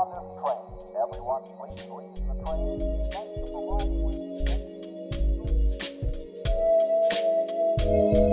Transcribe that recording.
on this train. Everyone, please leave the train.